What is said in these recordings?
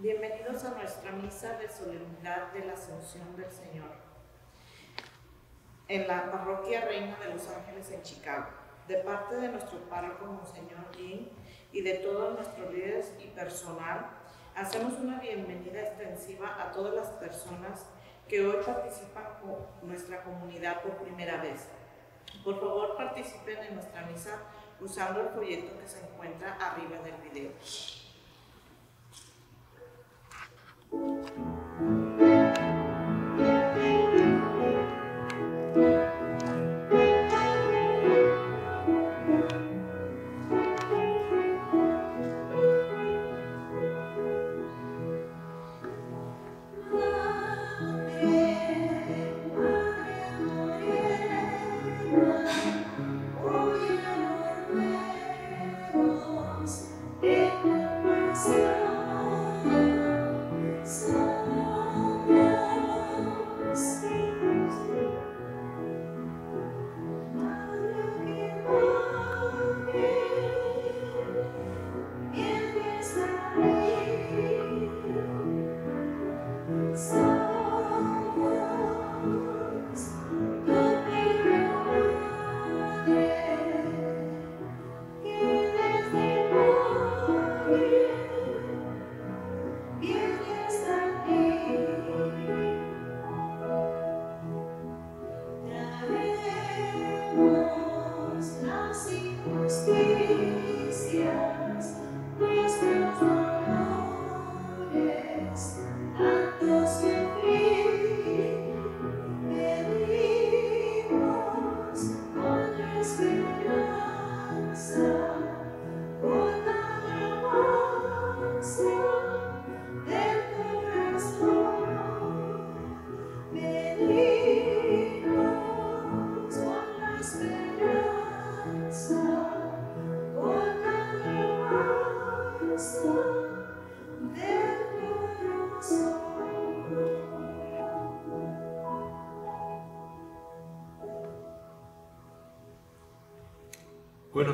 Bienvenidos a nuestra misa de solemnidad de la Asunción del Señor en la parroquia Reina de los Ángeles en Chicago, de parte de nuestro párroco Monseñor Jim y de todos nuestros líderes y personal, hacemos una bienvenida extensiva a todas las personas que hoy participan con nuestra comunidad por primera vez. Por favor, participen en nuestra misa usando el folleto que se encuentra arriba del video.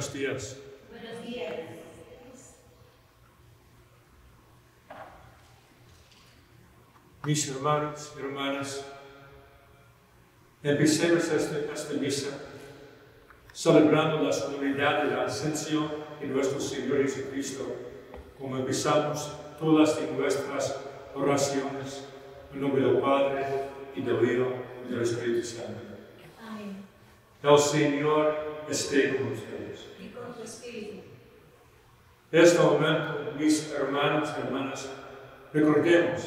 Buenos días. Buenos días. Mis hermanos y hermanas, empecemos esta, esta misa celebrando la solemnidad de la ascensión de nuestro Señor Jesucristo, como empezamos todas nuestras oraciones, en nombre del Padre, y del Hijo, y del Espíritu Santo. Amén. El Señor esté con ustedes. Y con tu espíritu. En este momento, mis hermanos y hermanas, recordemos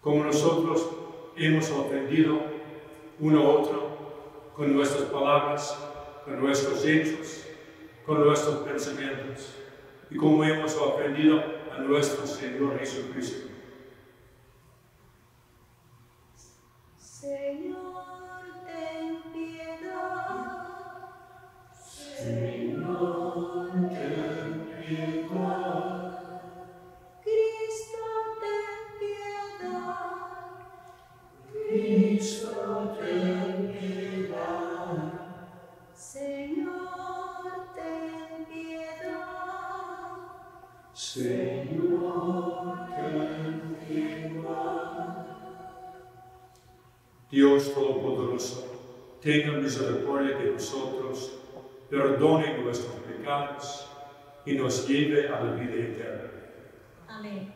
como nosotros hemos ofendido uno a otro con nuestras palabras, con nuestros hechos, con nuestros pensamientos y como hemos ofendido a nuestro Señor Jesucristo. Señor, Dios Todopoderoso, tenga misericordia de nosotros, perdone nuestros pecados y nos lleve a la vida eterna. Amén.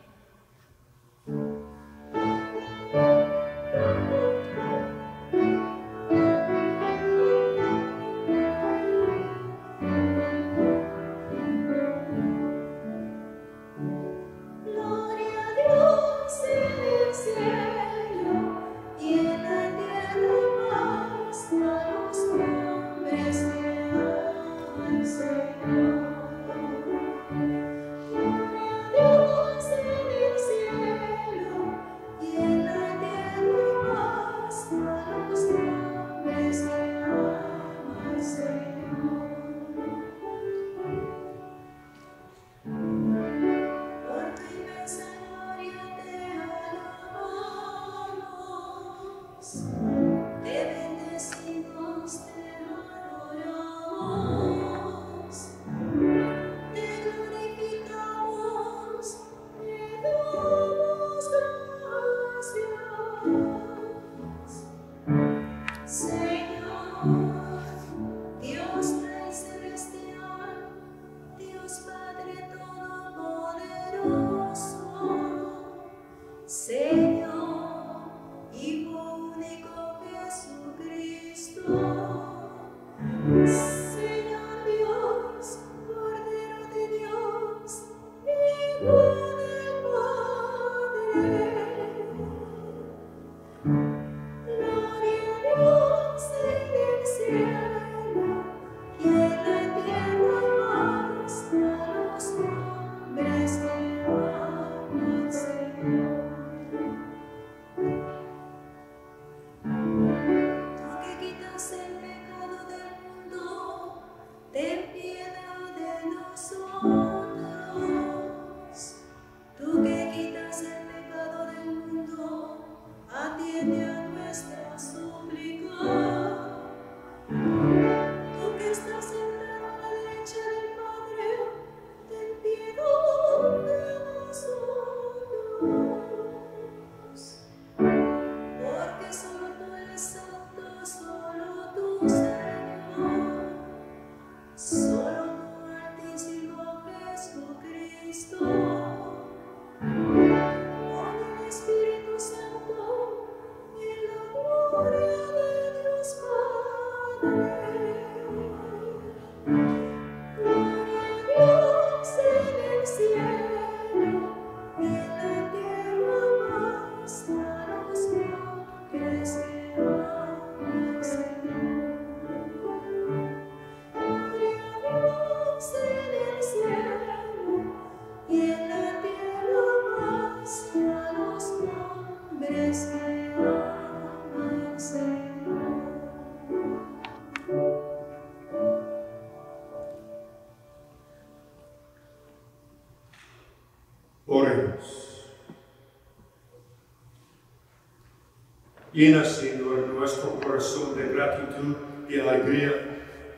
Llena, Señor, nuestro corazón de gratitud y alegría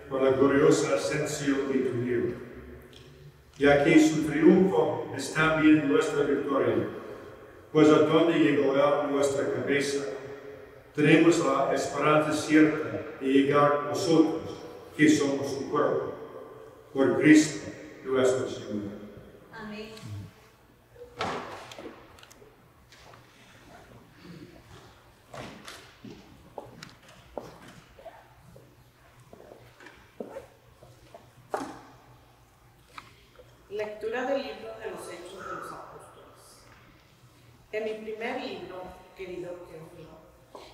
por la gloriosa ascensión de tu Hijo, ya que su triunfo es también nuestra victoria, pues a donde llegará nuestra cabeza, tenemos la esperanza cierta de llegar nosotros, que somos su cuerpo, por Cristo nuestro Señor. Amén. Lectura del libro de los Hechos de los Apóstoles. En mi primer libro, querido Teófilo,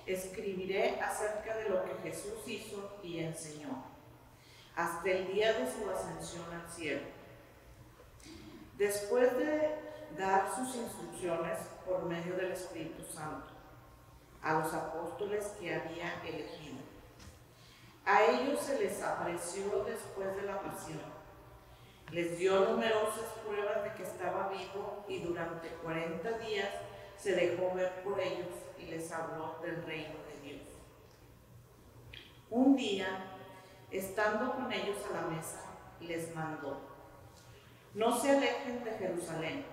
escribiré acerca de lo que Jesús hizo y enseñó, hasta el día de su ascensión al cielo. Después de dar sus instrucciones por medio del Espíritu Santo a los apóstoles que había elegido. A ellos se les apareció después de la pasión les dio numerosas pruebas de que estaba vivo y durante 40 días se dejó ver por ellos y les habló del reino de Dios. Un estando con ellos a la mesa, les mandó, no se alejen de Jerusalén,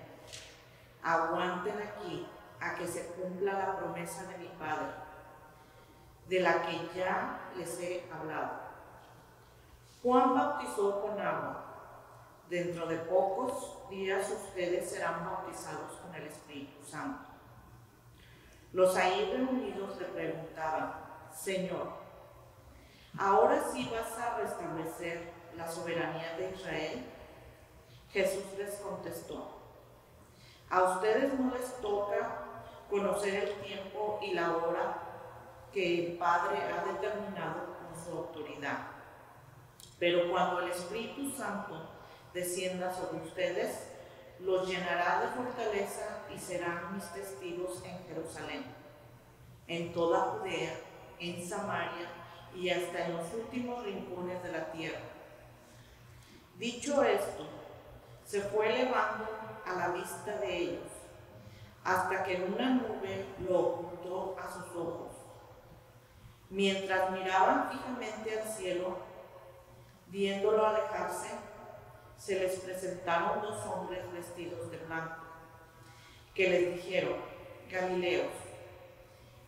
aguanten aquí a que se cumpla la promesa de mi Padre, de la que ya les he hablado. Juan bautizó con agua Dentro de pocos días ustedes serán bautizados con el Espíritu Santo. Los ahí reunidos le preguntaban, Señor, ¿ahora sí vas a restablecer la soberanía de Israel? Jesús les contestó, a ustedes no les toca conocer el tiempo y la hora que el Padre ha determinado con su autoridad. Pero cuando el Espíritu Santo descienda sobre ustedes, los llenará de fortaleza y serán mis testigos en Jerusalén, en toda Judea, en Samaria y hasta en los últimos rincones de la tierra. Dicho esto, se fue elevando a la vista de ellos, hasta que en una nube lo ocultó a sus ojos. Mientras miraban fijamente al cielo, viéndolo alejarse, se les presentaron dos hombres vestidos de blanco, que les dijeron, Galileos,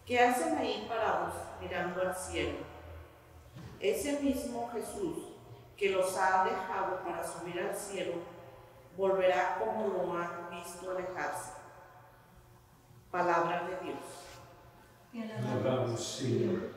¿qué hacen ahí parados mirando al cielo? Ese mismo Jesús que los ha dejado para subir al cielo, volverá como lo han visto alejarse. Palabra de Dios. Alabamos, Señor.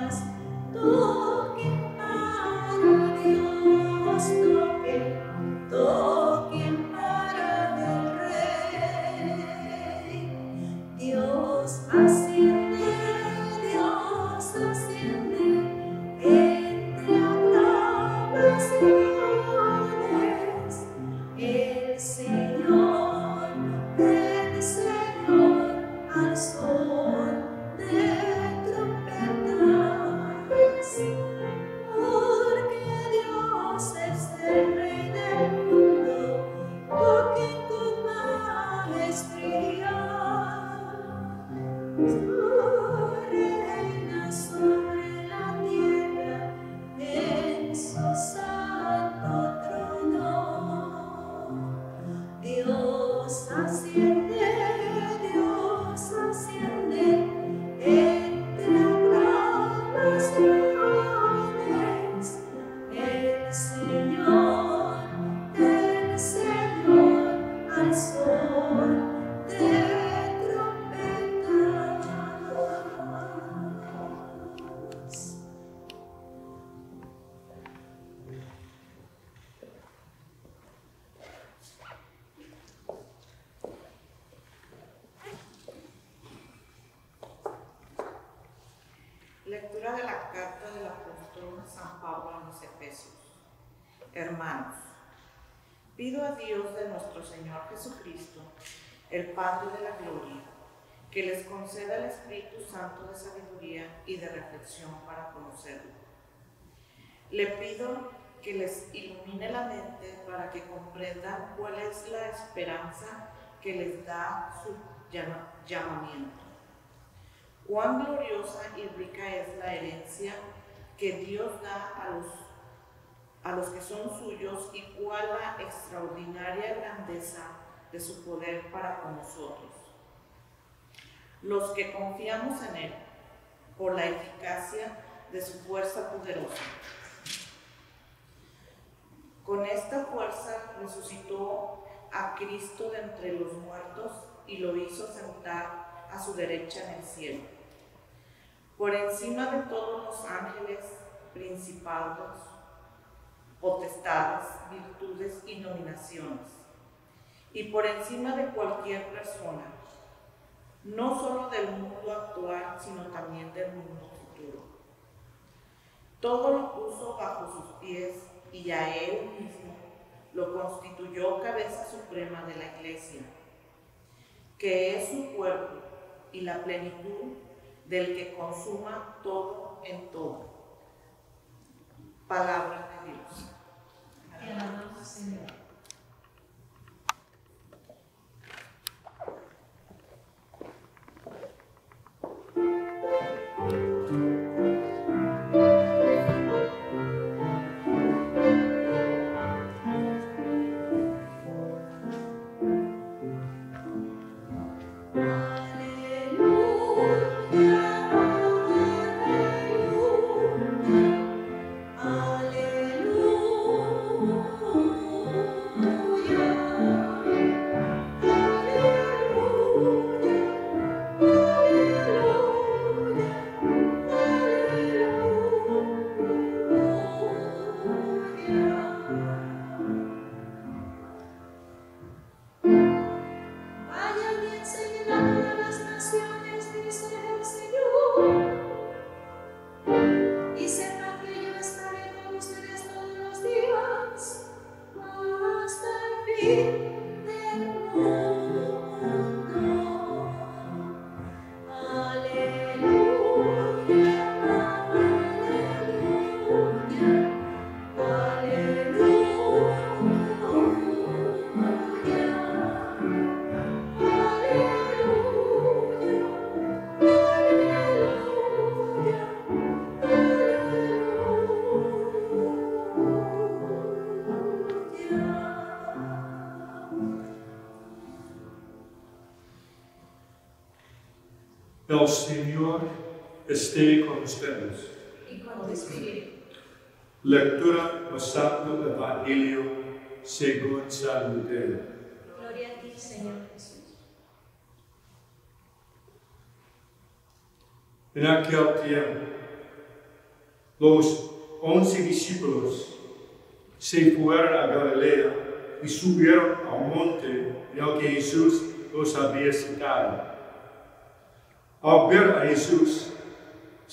Deus. Reflexión para conocerlo. Le pido que les ilumine la mente para que comprendan cuál es la esperanza que les da su llama- llamamiento. Cuán gloriosa y rica es la herencia que Dios da a los, a los que son suyos y cuál la extraordinaria grandeza de su poder para con nosotros. Los que confiamos en Él por la eficacia de su fuerza poderosa. Con esta fuerza resucitó a Cristo de entre los muertos y lo hizo sentar a su derecha en el cielo, por encima de todos los ángeles, principados, potestades, virtudes y nominaciones, y por encima de cualquier persona, no solo del mundo actual, sino también del mundo futuro. Todo lo puso bajo sus pies y a él mismo lo constituyó cabeza suprema de la iglesia, que es su cuerpo y la plenitud del que consuma todo en todo. Palabra de Dios. Señor. Vayan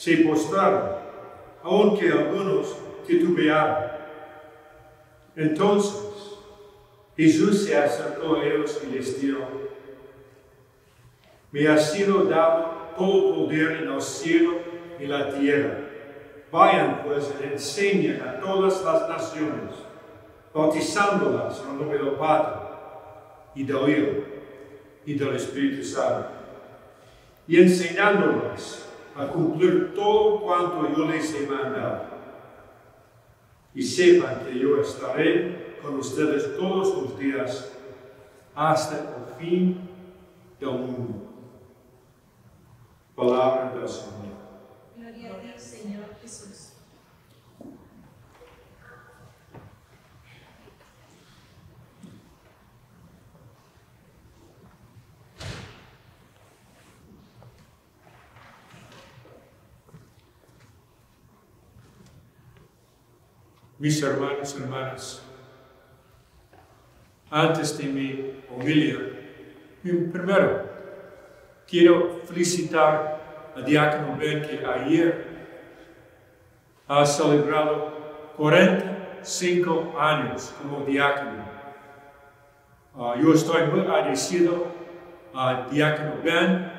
se postraron, aunque algunos titubeaban. Entonces, Jesús se acercó a ellos y les dijo, me ha sido dado todo poder en el cielo y la tierra. Vayan pues y enseñen a todas las naciones, bautizándolas en el nombre del Padre y del Hijo y del Espíritu Santo, y enseñándolas a cumplir todo cuanto yo les he mandado. Y sepan que yo estaré con ustedes todos los días hasta el fin del mundo. Palabra del Señor. Gloria a ti, Señor Jesús. Mis hermanos y hermanas, antes de mi homilia, primero quiero felicitar a Diácono Ben que ayer ha celebrado 45 años como diácono. Ah, yo estoy muy agradecido a diácono Ben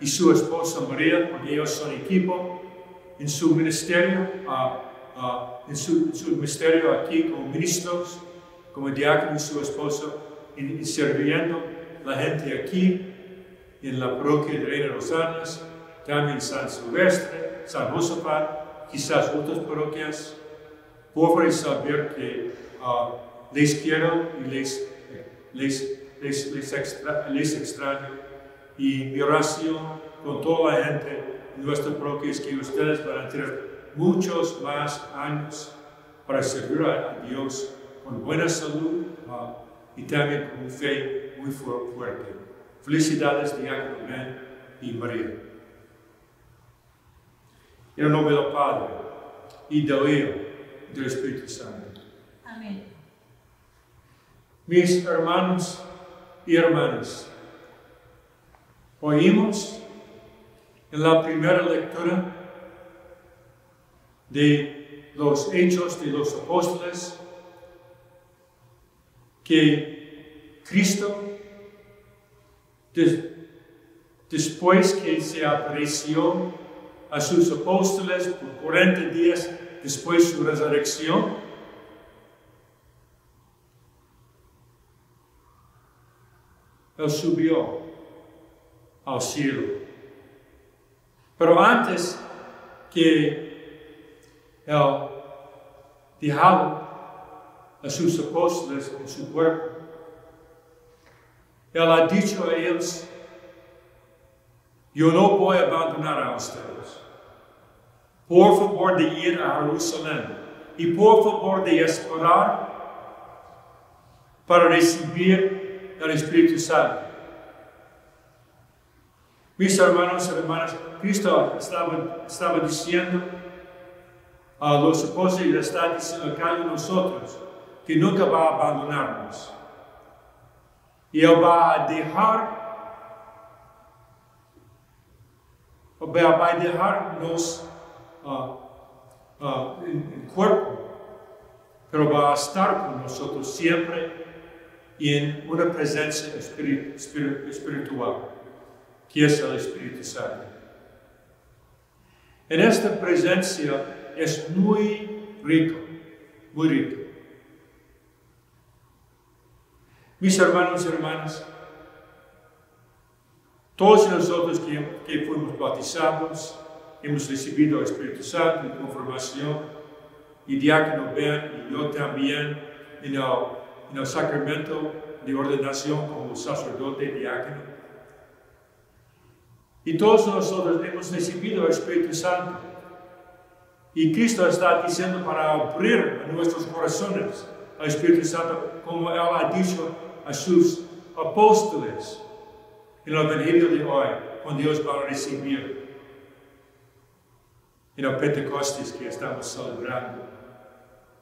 y su esposa María, porque ellos son equipo en su ministerio, ah, ah, en, su, en su ministerio aquí como ministros, como diácono y su esposo, y, y sirviendo la gente aquí en la parroquia de Reina Andes, también San Silvestre, San Josafat, quizás otras parroquias. Favor, saber que ah, les quiero y les, les, les, les, extra- les extraño. Y mi oración con toda la gente en nuestra parroquia es que ustedes van a tener muchos más años para servir a, Dios con buena salud y también con fe muy fu- fuerte. Felicidades, Diácono y María. En el nombre del Padre, y del Hijo, y del Espíritu Santo. Amén. Mis hermanos y hermanas, oímos en la primera lectura de los Hechos de los Apóstoles que Cristo, des- después que se apareció a sus apóstoles por 40 días después de su resurrección, Él subió al cielo. Pero antes que Él dejaba a sus apóstoles en su cuerpo, Él ha dicho a ellos, yo no voy a abandonar a ustedes. Por favor de ir a Jerusalén y por favor de esperar para recibir el Espíritu Santo. Mis hermanos y hermanas, Cristo estaba, estaba diciendo a los apóstoles está diciendo a uno de nosotros que nunca va a abandonarnos. Y Él va a dejar, va a dejarnos ah, ah, en, en cuerpo, pero va a estar con nosotros siempre y en una presencia espiri- espiri- espiritual, que es el Espíritu Santo. En esta presencia es muy rico, muy rico. Mis hermanos y hermanas, todos nosotros que, que fuimos bautizados, hemos recibido el Espíritu Santo en confirmación, y diácono Ben y yo también en el, en el sacramento de ordenación como sacerdote diácono. Y todos nosotros hemos recibido el Espíritu Santo. Y Cristo está diciendo para abrir nuestros corazones al Espíritu Santo, como Él ha dicho a sus apóstoles en el Evangelio de hoy, cuando Dios va a recibir en el Pentecostés que estamos celebrando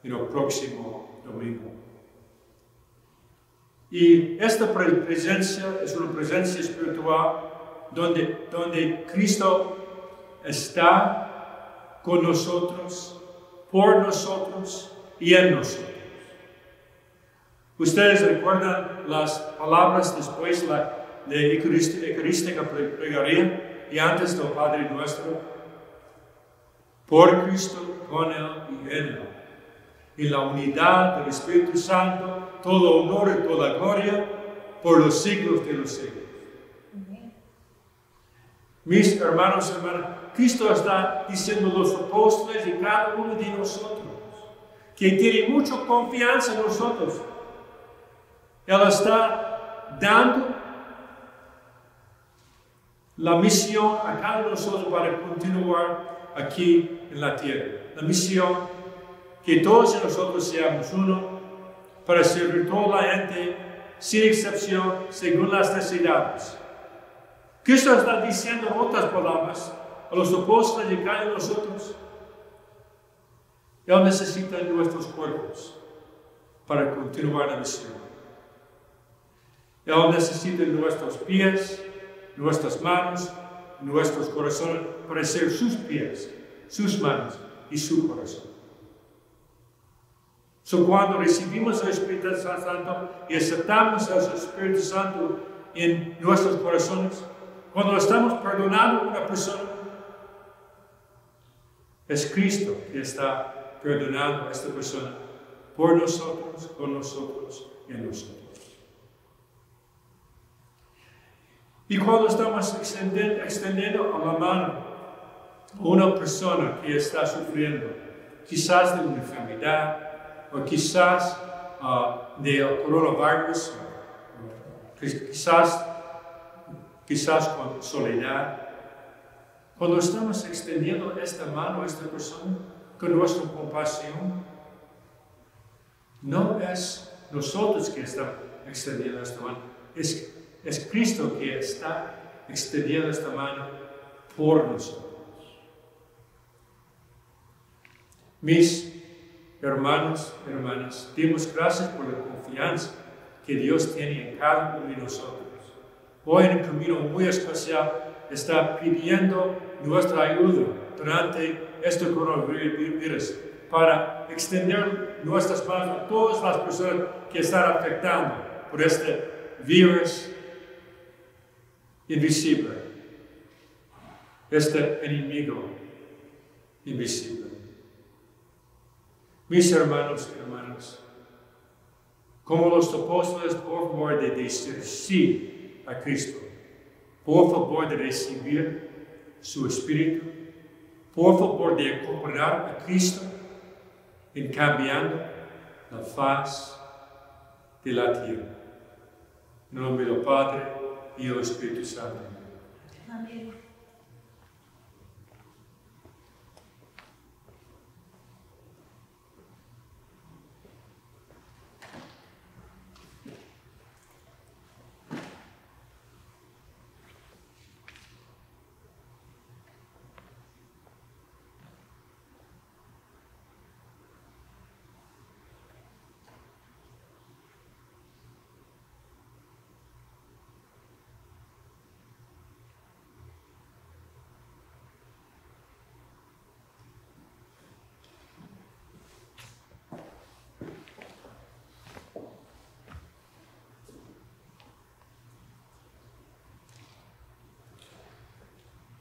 en el próximo domingo. Y esta pre- presencia es una presencia espiritual donde, donde Cristo está con nosotros, por nosotros y en nosotros. Ustedes recuerdan las palabras después la, de Eucarist- Eucarística plegaria y antes del Padre Nuestro. Por Cristo, con Él y en Él. En la unidad del Espíritu Santo, todo honor y toda gloria por los siglos de los siglos. Mis hermanos y hermanas, Cristo está diciendo los apóstoles y cada uno de nosotros que tiene mucha confianza en nosotros. Él está dando la misión a cada uno de nosotros para continuar aquí en la tierra. La misión que todos nosotros seamos uno para servir toda la gente sin excepción según las necesidades. Cristo está diciendo en otras palabras a los apóstoles y a nosotros. Él necesita nuestros cuerpos para continuar la misión. Él necesita nuestros pies, nuestras manos, nuestros corazones para ser sus pies, sus manos y su corazón. So, cuando recibimos el Espíritu Santo y aceptamos al Espíritu Santo en nuestros corazones, cuando estamos perdonando a una persona, es Cristo que está perdonando a esta persona por nosotros, con nosotros y en nosotros. Y cuando estamos extendiendo, a la mano a una persona que está sufriendo, quizás de una enfermedad, o quizás ah, de coronavirus, quizás, quizás con soledad, cuando estamos extendiendo esta mano a esta persona con nuestra compasión, no es nosotros que estamos extendiendo esta mano, es, es Cristo que está extendiendo esta mano por nosotros. Mis hermanos, hermanas, demos gracias por la confianza que Dios tiene en cada uno de nosotros. Hoy en un camino muy especial está pidiendo nuestra ayuda durante este coronavirus para extender nuestras manos a todas las personas que están afectando por este virus invisible, este enemigo invisible. Mis hermanos y hermanas, como los apóstoles, por favor de decir sí a Cristo, por favor de recibir su Espíritu, por favor de acompañar a Cristo en cambiando la faz de la tierra. En nombre del Padre y del Espíritu Santo. Amén.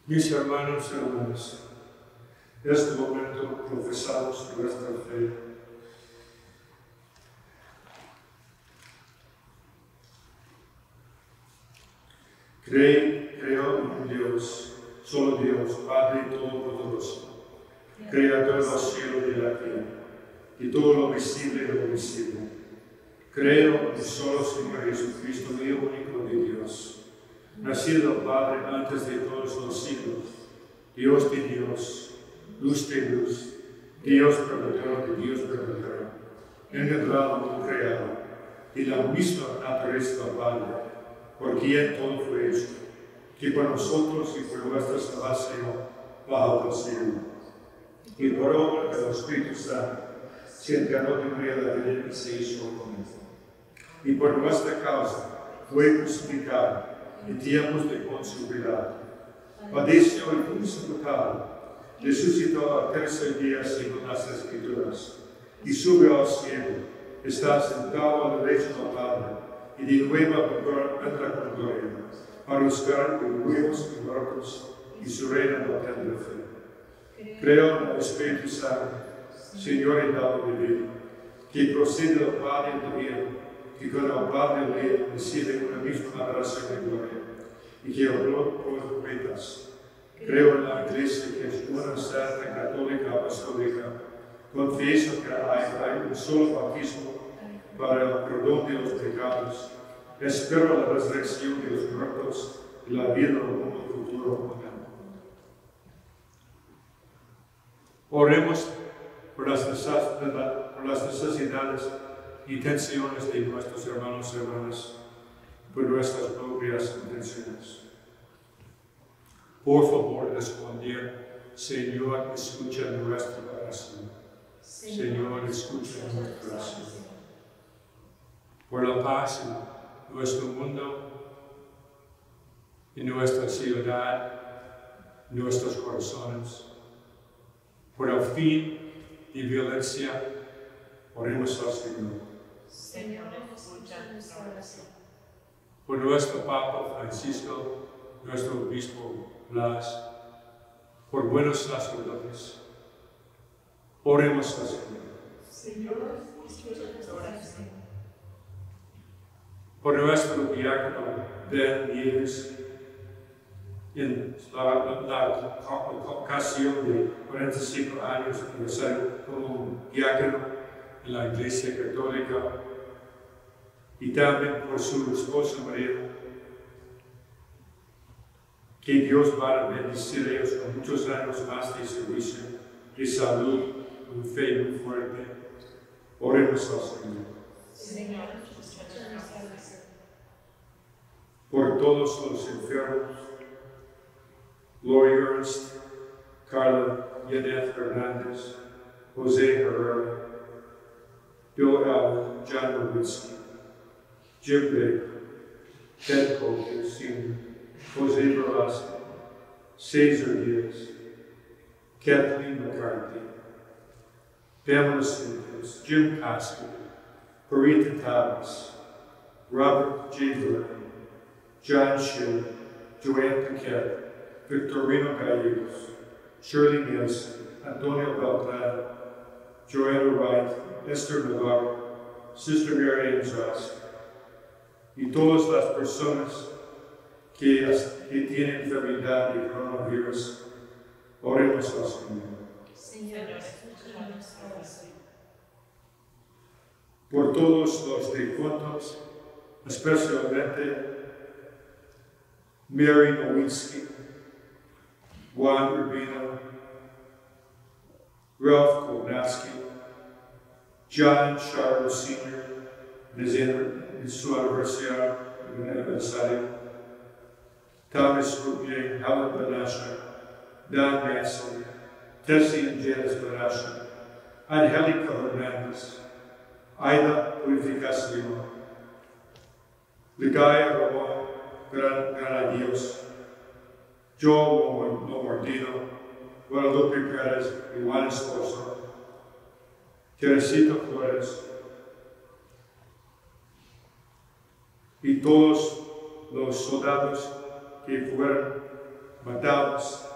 Mis hermanos y hermanas, en este momento profesamos nuestra fe. Creo, creo en Dios, solo Dios, Padre Todopoderoso, Creador del cielo y de la tierra, y todo lo visible y lo invisible. Creo en solo Señor Jesucristo, Hijo único nacido Padre antes de todos los siglos, Dios de Dios, luz de luz, Dios verdadero de Dios verdadero, engendrado creado, y la misma naturaleza Padre, por quien todo fue hecho, que por nosotros y por nuestra salvación bajo del cielo, y por obra del Espíritu Santo, se encarnó de María la Virgen y se hizo hombre. Y por nuestra causa fue crucificado en tiempos de consubilidad. Padeció y fue sepultado, resucitó al tercer día según las Escrituras, y subió al cielo, está sentado a la derecha del Padre, y de nuevo vendrá con gloria, para buscar los vivos y muertos, y su reino no tendrá fe. Creo en el Espíritu Santo, Señor y dado de vida, que procede del Padre de vida, que con el Padre le recibe una misma adoración de gloria, y que habló por los profetas. Creo en la Iglesia que es una santa, católica, apostólica. Confieso que hay, hay un solo bautismo para el perdón de los pecados. Espero la resurrección de los muertos y la vida del mundo futuro. Amén. Oremos por las necesidades y tensiones de nuestros hermanos y hermanas, por nuestras propias intenciones. Por favor, responder, Señor, escucha nuestra oración. Señor, escucha nuestra oración. Por la paz en nuestro mundo, en nuestra ciudad, nuestros corazones, por el fin de violencia. Oremos al Señor. Señor, escucha nuestra oración. Por nuestro Papa Francisco, nuestro Obispo Blas, por buenos sacerdotes. Oremos al Señor. Señor, escucha nuestra oración. por nuestro diácono Ben Nieves en la, la- la ocasión de 45 años de ser como diácono la Iglesia Católica y también por su esposa María. Que Dios va a bendecir a ellos con muchos años más de servicio, de salud, un fe muy fuerte. Oremos al Señor. Señor, por todos los enfermos, Lori Ernst, Carla Yanet Hernández, José Herrera, Bill Allen, John Nowinski, Jim Baker, Ted Coker Sr., Jose Velasco, Cesar Diaz, Kathleen McCarthy, Pamela Santos, Jim Cosker, Marita Thomas, Robert J. Vernon, John Shea, Joanne Paquette, Victorino Gallegos, Shirley Nielsen, Antonio Beltrán, Joanna Wright, Esther Navarro, Sister Mary Ann Trask, y todas las personas que, que tienen enfermedad de coronavirus, oremos al Señor. Señor, escucha nuestra oración. por todos los difuntos, especialmente Mary Nowinski, Juan Urbino, Ralph Kolnatsky, John Charles Sr., en en su aniversario, aniversario, Thomas Rupier, Helen Benasha, Don Manson, Tessie and Janice Benasha, Angelica Hernandez, Aida Purificación, Ligaya Ramón Gran, Granadios, Joel Lomardino, Guadalupe Pérez y Juan Esposo, Teresita Flores, y todos los soldados que fueron matados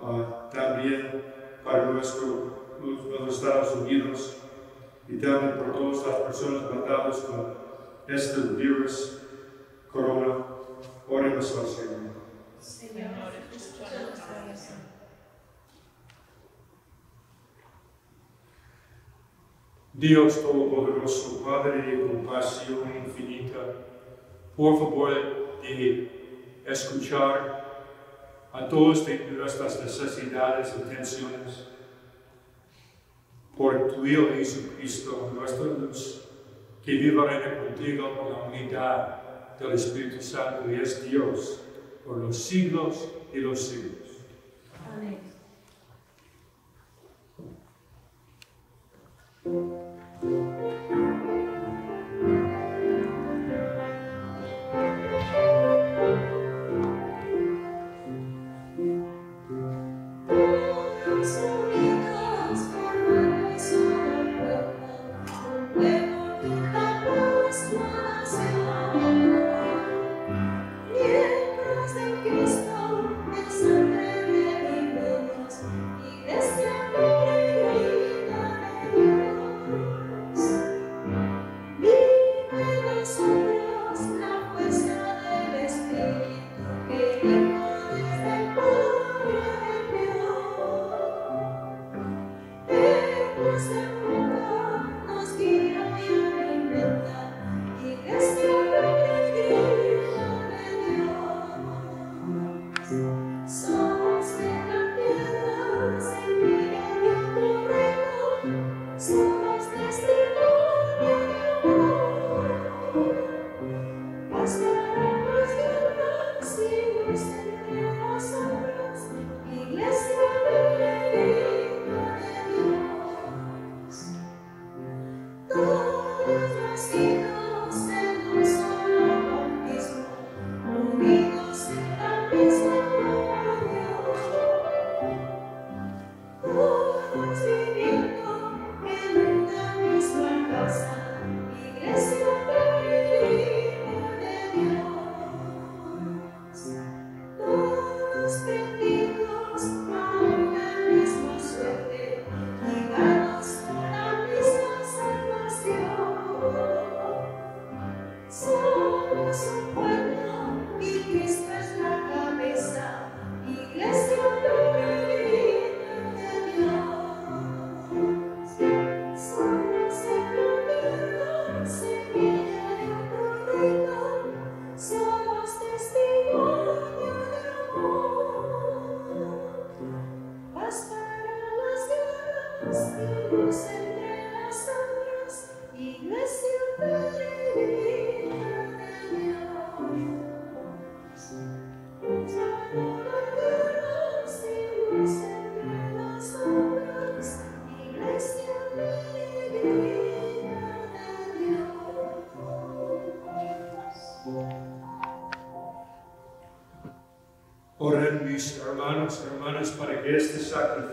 ah, también para nuestro, los, los Estados Unidos y también por todas las personas matadas con este virus, corona, oremos al Señor. Señor, escucha nuestra oración. Dios Todopoderoso, Padre de compasión infinita, por favor de escuchar a todos de nuestras necesidades y tensiones. Por tu Hijo Jesucristo, nuestra luz, que viva contigo con la unidad del Espíritu Santo y es Dios por los siglos y los siglos. Amén. Todos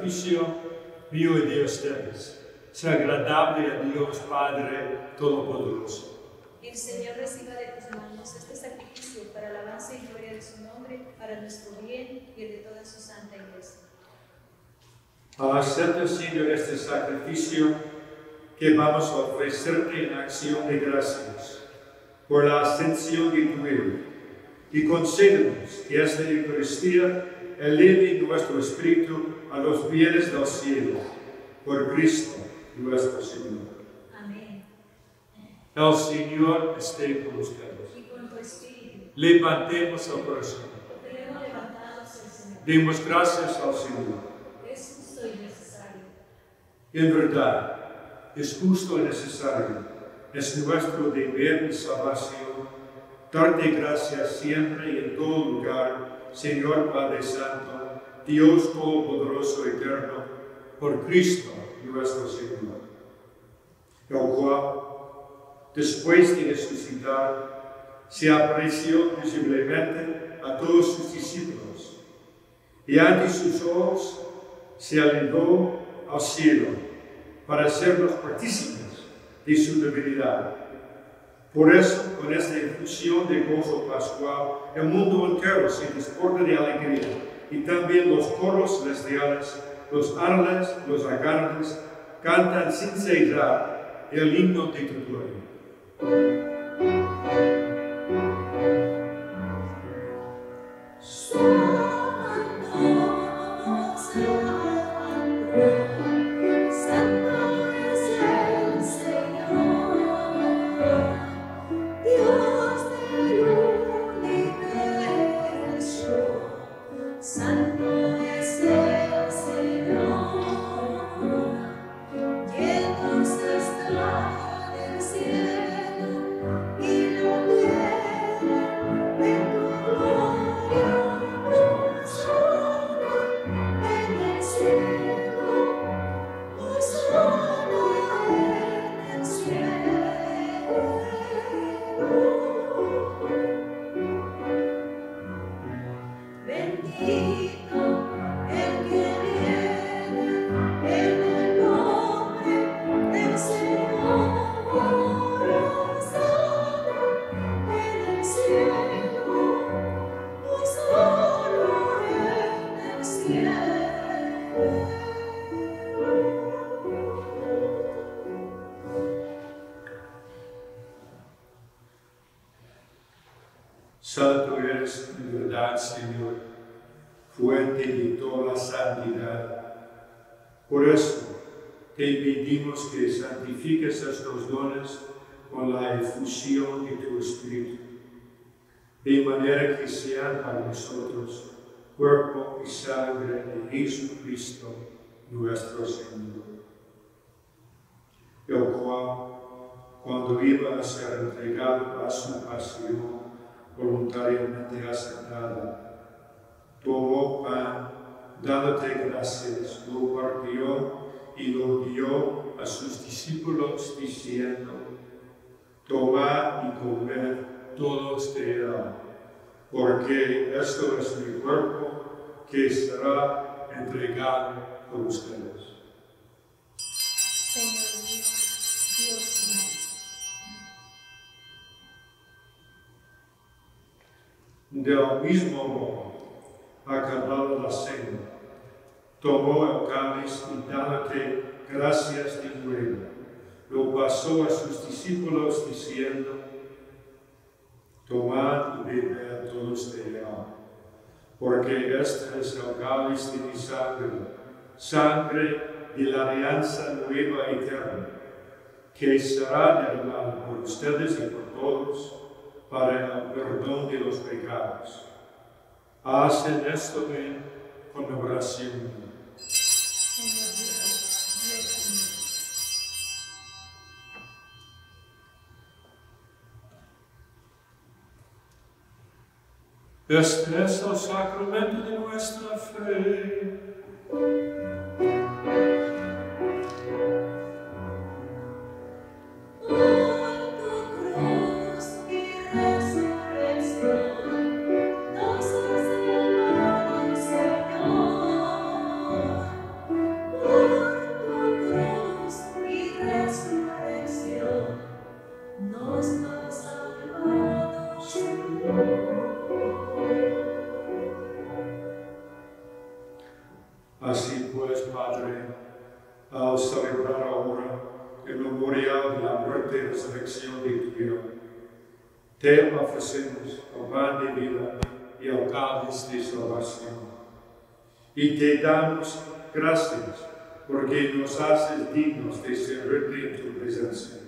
sacrificio mío y de ustedes sea agradable a Dios Padre Todopoderoso. El Señor reciba de tus manos este sacrificio para alabanza y gloria de su nombre, para nuestro bien y el de toda su santa iglesia. Acepta, Señor, este sacrificio que vamos a ofrecerte en acción de gracias por la ascensión de tu Hijo y concédenos que esta Eucaristía eleve nuestro espíritu a los bienes del cielo por Cristo nuestro Señor. Amén. El Señor esté con ustedes. Y con tu espíritu, Levantemos el corazón. Demos gracias al Señor. Es justo y necesario. En verdad, es justo y necesario, es nuestro deber y salvación, darte gracias siempre y en todo lugar, Señor Padre Santo, Dios Todopoderoso Eterno, por Cristo nuestro Señor, el cual, después de resucitar, se apareció visiblemente a todos sus discípulos y ante sus ojos se elevó al cielo para hacernos partícipes de su divinidad. Por eso, con esta infusión de gozo pascual, el mundo entero se desborda de alegría y también los coros celestiales, los ángeles, los agarres, cantan sin cesar el himno de tu diciendo, Tomad y comed todos de él, porque esto es mi cuerpo que será entregado por ustedes. Señor mío, Dios mío. Del mismo modo, acabada la cena, tomó el cáliz y dándote gracias de nuevo, lo pasó a sus discípulos diciendo, Tomad y bebed todos de él, porque este es el cáliz de mi sangre, sangre de la alianza nueva eterna, que será derramada por ustedes y por todos para el perdón de los pecados. Hacen esto en conmemoración Este es el sacramento de nuestra fe. Celebrar ahora el memorial de la muerte y resurrección de tu te ofrecemos el pan de vida y el cáliz de salvación. Y te damos gracias porque nos haces dignos de servirte en tu presencia.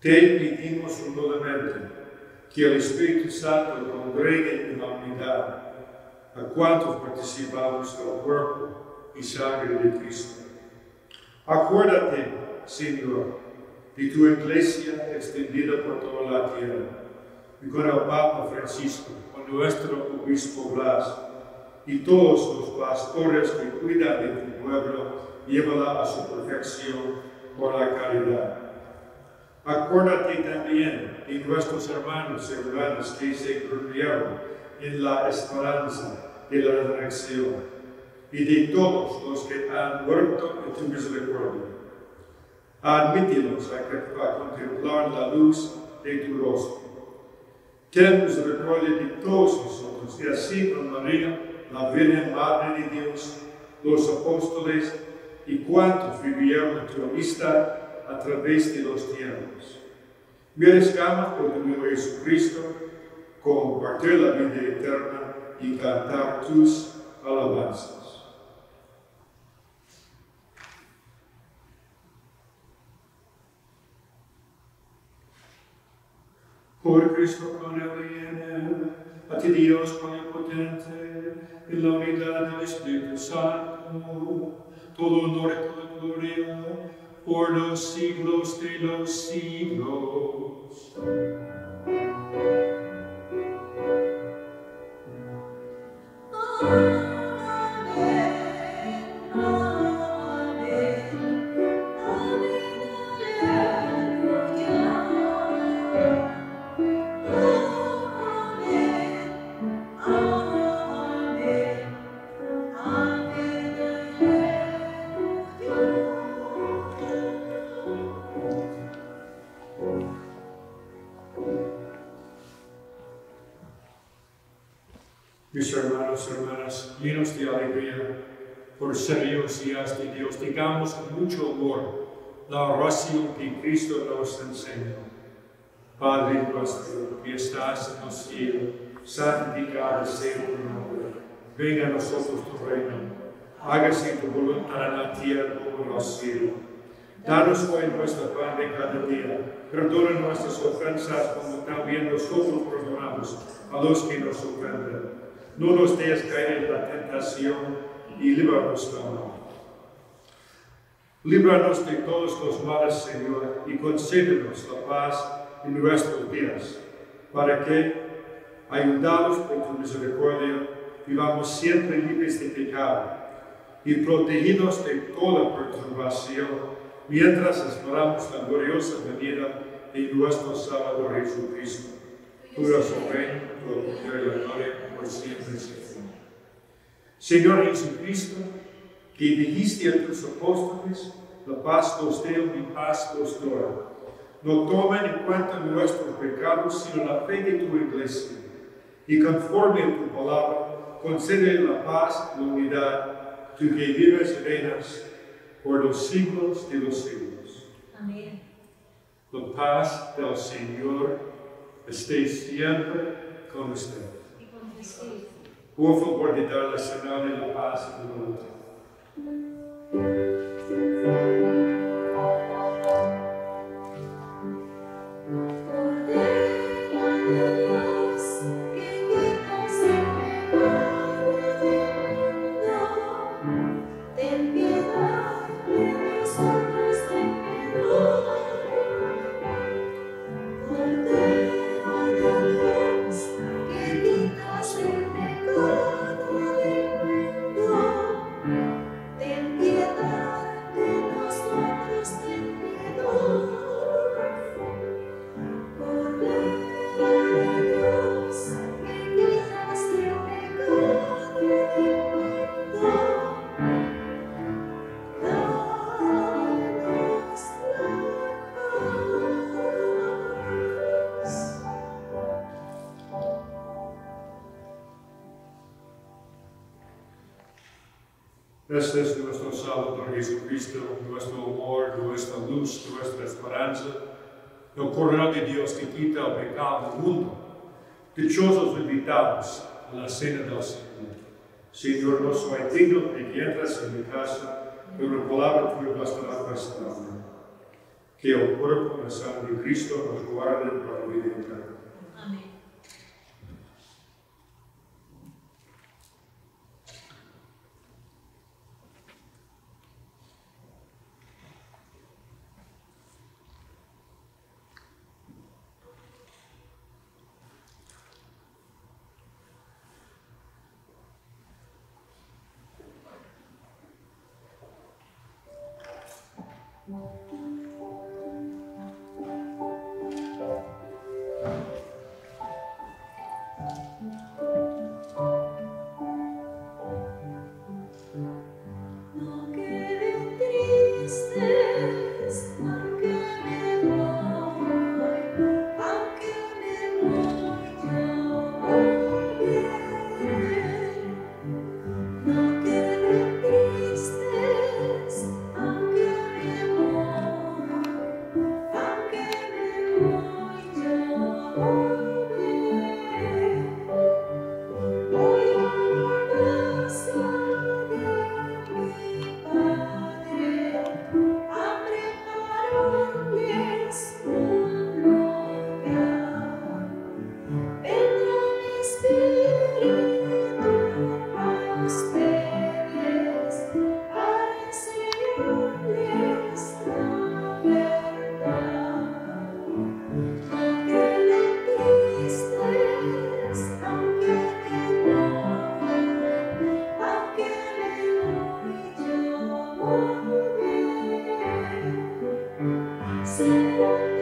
Te pedimos humildemente que el Espíritu Santo congregue en la unidad a cuantos participamos del cuerpo y sangre de Cristo. Acuérdate, Señor, de tu iglesia extendida por toda la tierra, y con el Papa Francisco, con nuestro obispo Blas, y todos los pastores que cuidan de tu pueblo, llévala a su perfección por la caridad. Acuérdate también de nuestros hermanos y que se durmieron en la esperanza de la resurrección y de todos los que han muerto en tu misericordia. Admítelos a, contemplar la luz de tu rostro. Ten misericordia de todos nosotros y así con María, la Virgen Madre de Dios, los apóstoles y cuantos vivieron en tu amistad a través de los tiempos. Merezcamos por tu Hijo Jesucristo compartir la vida eterna y cantar tus alabanzas. Por Cristo con el viene, a ti Dios con el potente, en la unidad del Espíritu Santo, todo honor y toda gloria, por los siglos de los siglos. Amén. Nos enseñó. Padre nuestro que estás en el cielo, santificado sea tu nombre. Venga a nosotros tu reino. Hágase tu voluntad en la tierra como en el cielo. Danos hoy nuestro pan de cada día. Perdona nuestras ofensas como también nosotros perdonamos a los que nos ofenden. No nos dejes caer en la tentación y líbranos del mal. Líbranos de todos los males, Señor, y concédenos la paz en nuestros días, para que, ayudados por tu misericordia, vivamos siempre libres de pecado y protegidos de toda perturbación, mientras esperamos la gloriosa venida de nuestro Salvador Jesucristo. Tuyo es el reino, el poder y la gloria, por siempre siempre. Señor Jesucristo, que dijiste a tus apóstoles, la paz os dejo, mi paz os doy. No tomen en cuenta nuestros pecados, sino la fe de tu iglesia. Y conforme a tu palabra, concede la paz y la unidad, tú que vives y reinas por los siglos de los siglos. Amén. La paz del Señor esté siempre con usted. Y con espíritu. Por favor, de dar la señal de la paz y la voluntad. Cordero la cena del Señor. Señor, no soy digno de que entres en mi casa, pero la palabra tuya bastará para salvarme. Que el cuerpo y la sangre de Cristo nos guarden para la vida eterna. Serán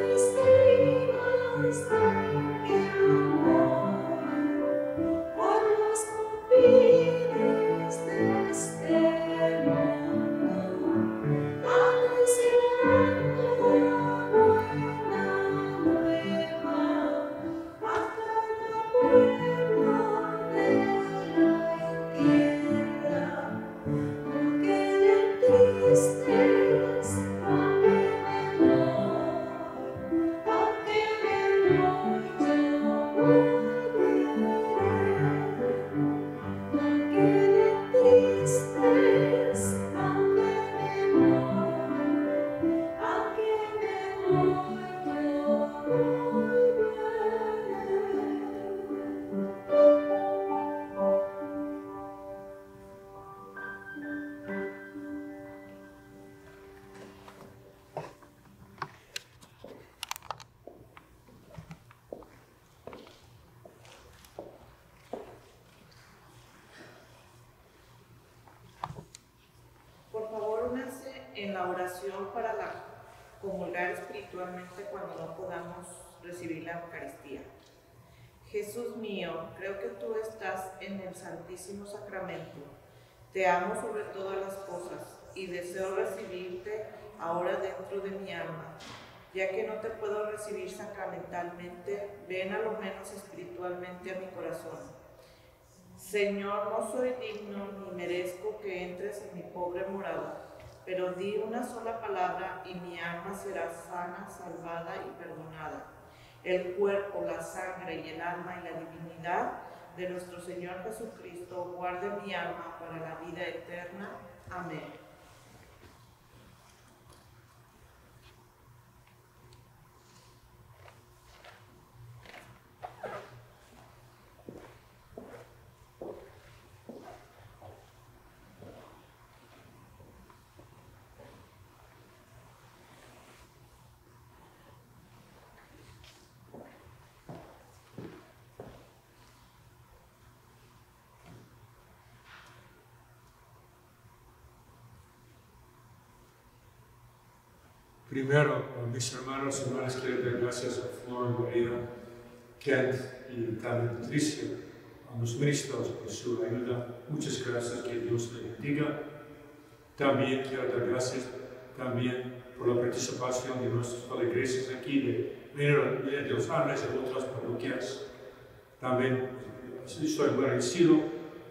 sobre todas las cosas y deseo recibirte ahora dentro de mi alma. Ya que no te puedo recibir sacramentalmente, ven a lo menos espiritualmente a mi corazón. Señor, no soy digno ni merezco que entres en mi pobre morada, pero di una sola palabra y mi alma será sana, salvada y perdonada. El cuerpo, la sangre y el alma y la divinidad de nuestro Señor Jesucristo guarde mi alma para la vida eterna. Amén. Primero, mis hermanos y hermanas, quiero dar gracias a Flor, María, Kent y también Patricia, a los ministros por su ayuda. Muchas gracias, que Dios les bendiga. También quiero dar gracias también por la participación de nuestras feligreses aquí de Reino de los Ángeles y otras parroquias. También estoy muy agradecido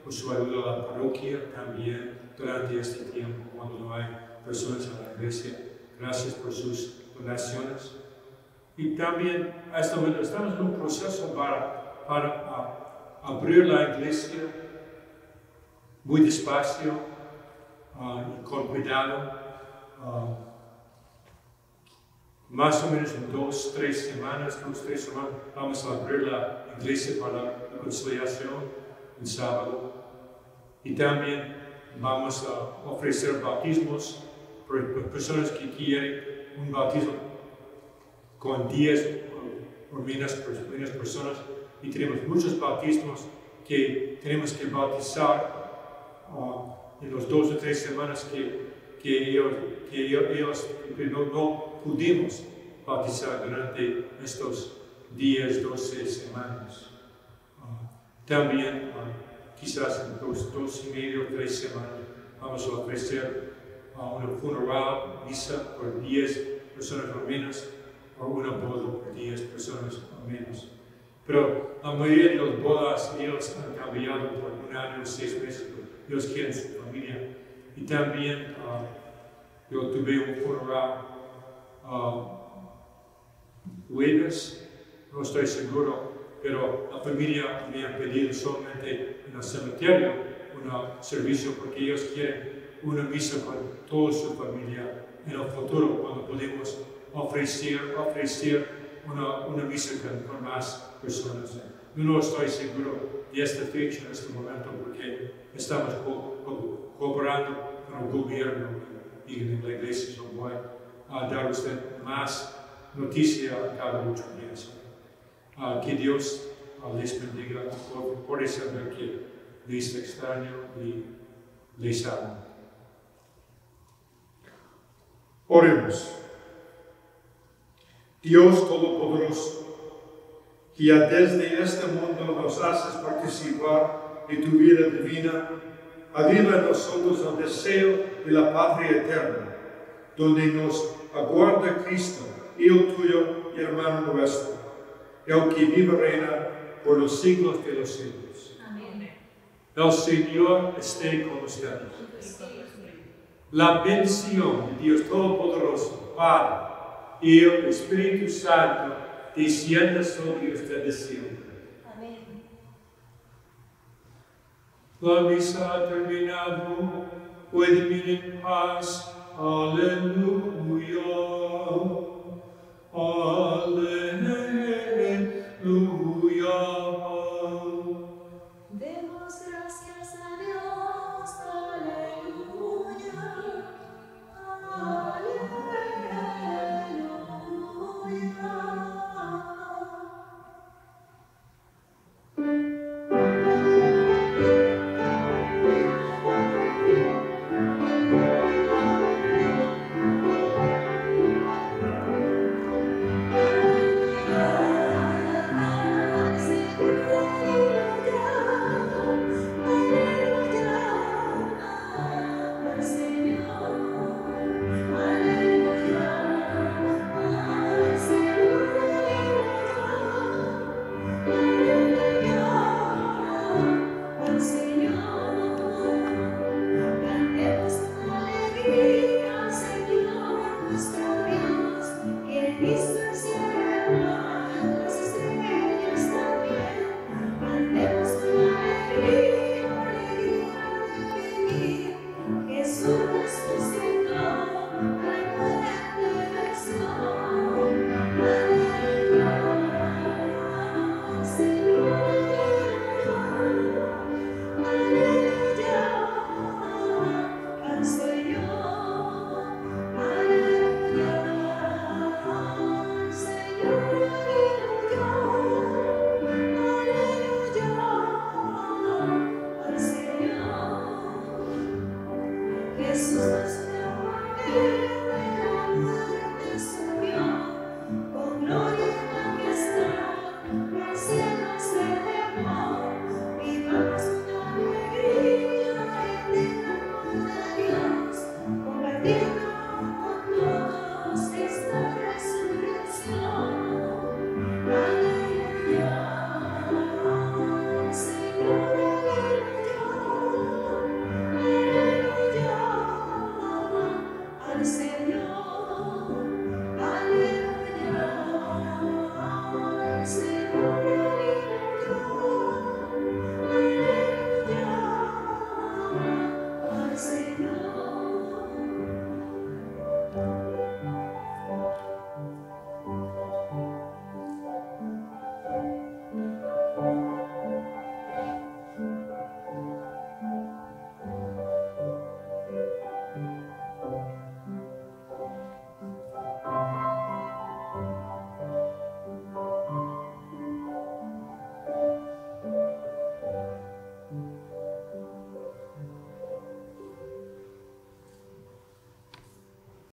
por su ayuda a la parroquia, también durante este tiempo cuando no hay personas en la iglesia. Gracias por sus donaciones. Y también a este momento estamos en un proceso para, para abrir la iglesia muy despacio ah, y con cuidado. Ah, más o menos en dos, tres semanas, dos, tres semanas, vamos a abrir la iglesia para la conciliación el sábado. Y también vamos a ofrecer bautismos personas que quieren un bautismo con 10 o menos, per- menos personas. Y tenemos muchos bautismos que tenemos que bautizar ah, en las dos o tres semanas que, que ellos, que ellos, no, no pudimos bautizar durante estos 10, 12 semanas. Ah, también, ah, quizás en dos, dos y medio, tres semanas, vamos a ofrecer ah, una funeral, misa por 10 personas o menos, o una boda por 10 personas o menos. Pero la mayoría de las bodas, ellos han cambiado por un año, seis meses, ellos quieren su familia. Y también ah, yo tuve un funeral ah, jueves, no estoy seguro, pero la familia me ha pedido solamente en el cementerio un servicio porque ellos quieren una misa con toda su familia en el futuro cuando podemos ofrecer, ofrecer una, una misa con, con más personas. Yo no estoy seguro de esta fecha en este momento porque estamos co- co- cooperando con el gobierno y en la iglesia. So voy a dar usted más noticia cada ocho días. Ah, que Dios ah, les bendiga por, por saber que les extraño y les amo. Oremos. Dios Todopoderoso, que ya desde este mundo nos haces participar de tu vida divina, aviva en nosotros el deseo de la patria eterna, donde nos aguarda Cristo, Hijo tuyo y hermano nuestro, el que vive reina por los siglos de los siglos. Amén. El Señor esté con ustedes la bendición de Dios Todopoderoso, Padre, Hijo y Espíritu Santo, descienda sobre ustedes siempre. Amén. La misa ha terminado. Pueden ir en paz. Aleluya. Aleluya.